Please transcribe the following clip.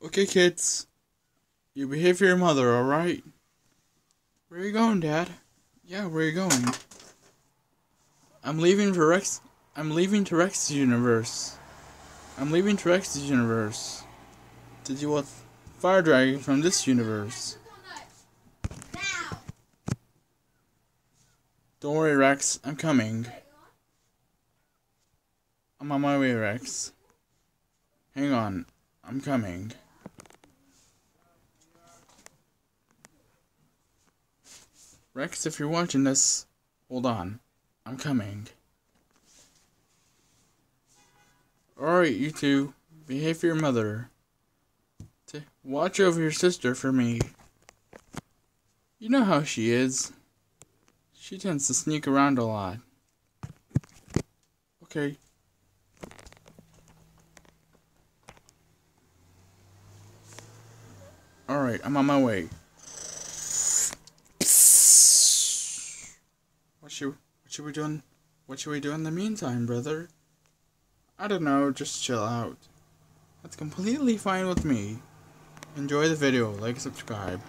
Okay, kids. You behave for your mother, alright? Where are you going, Dad? Yeah, where are you going? I'm leaving for Rex. I'm leaving to Rex's universe. I'm leaving to Rex's universe. To deal with Fire Dragon from this universe. Don't worry, Rex. I'm coming. I'm on my way, Rex. Hang on. I'm coming. Rex, if you're watching this, hold on. I'm coming. Alright, you two. Behave for your mother. T watch over your sister for me. You know how she is. She tends to sneak around a lot. Okay. Alright, I'm on my way. What should, what should we do what should we do in the meantime, brother? I don't know, just chill out. That's completely fine with me. Enjoy the video, like, subscribe.